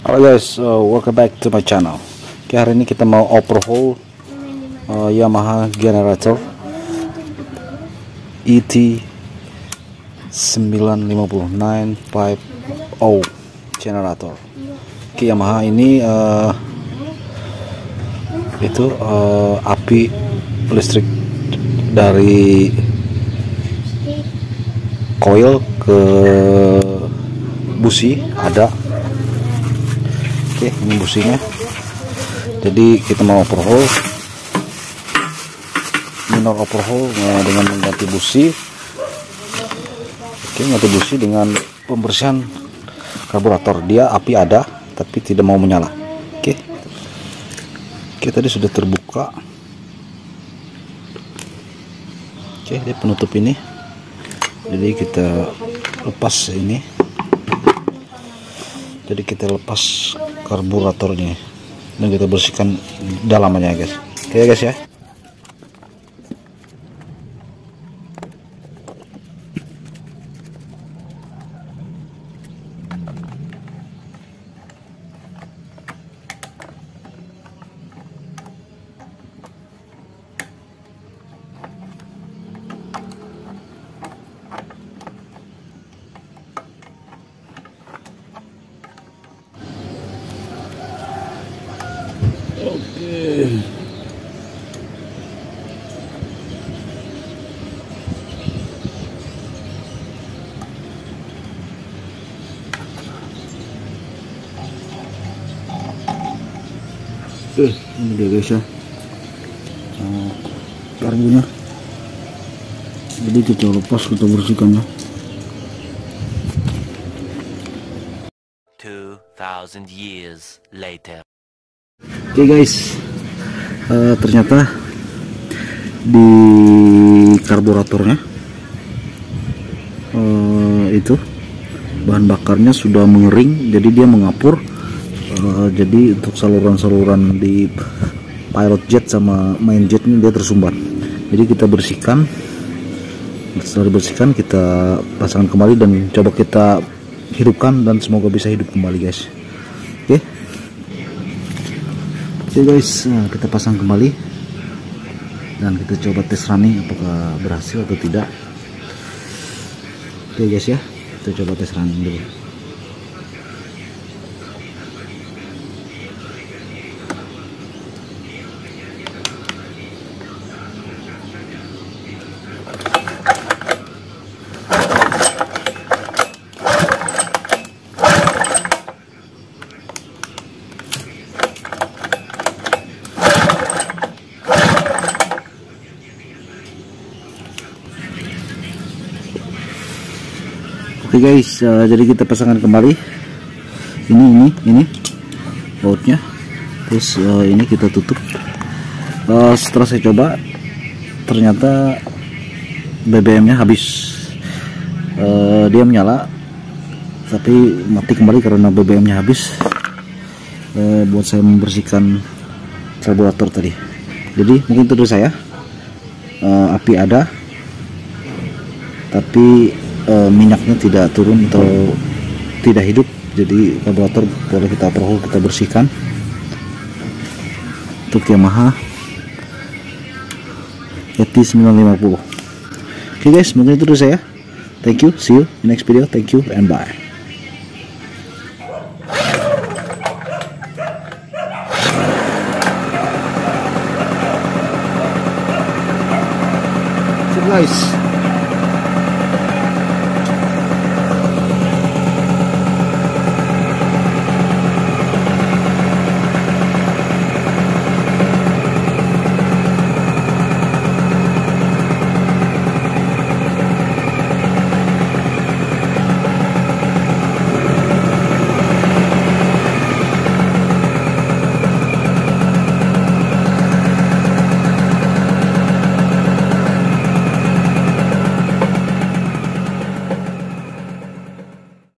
Halo guys, uh, welcome back to my channel. Oke, hari ini kita mau overhaul uh, Yamaha generator ET 950950 generator. Oke, Yamaha ini uh, itu uh, api listrik dari coil ke busi ada oke ini businya jadi kita mau overhaul minor overhaul nah, dengan mengganti busi. Oke ganti busi dengan pembersihan karburator. Dia api ada tapi tidak mau menyala. Oke. Oke tadi sudah terbuka. Oke dia penutup ini. Jadi kita lepas ini. Jadi kita lepas karburatornya dan kita bersihkan dalamannya guys. Oke guys ya Eh, ini dia guys ya. Nah, karbunya. Jadi kita lepas kita bersihkan ya. 2,000 years later. Oke guys, uh, ternyata di karburatornya uh, itu bahan bakarnya sudah mengering, jadi dia mengapur. Uh, jadi untuk saluran-saluran di pilot jet sama main jet ini dia tersumbat. Jadi kita bersihkan, setelah dibersihkan kita pasangkan kembali dan coba kita hidupkan dan semoga bisa hidup kembali guys. Oke. Oke guys, nah, kita pasang kembali dan kita coba tes running apakah berhasil atau tidak. Oke guys ya, kita coba tes running dulu. Oke guys, uh, jadi kita pasangkan kembali. Ini ini ini bautnya. Terus uh, ini kita tutup. Uh, setelah saya coba, ternyata BBM-nya habis. Uh, dia menyala, tapi mati kembali karena BBM-nya habis. Uh, buat saya membersihkan karburator tadi. Jadi mungkin itu dari saya. Uh, api ada, tapi e, minyaknya tidak turun atau tidak hidup jadi karburator boleh kita overhaul kita bersihkan. Untuk Yamaha ET 950 oke okay guys mungkin itu dari saya. Thank you see you in next video. Thank you and bye. Guys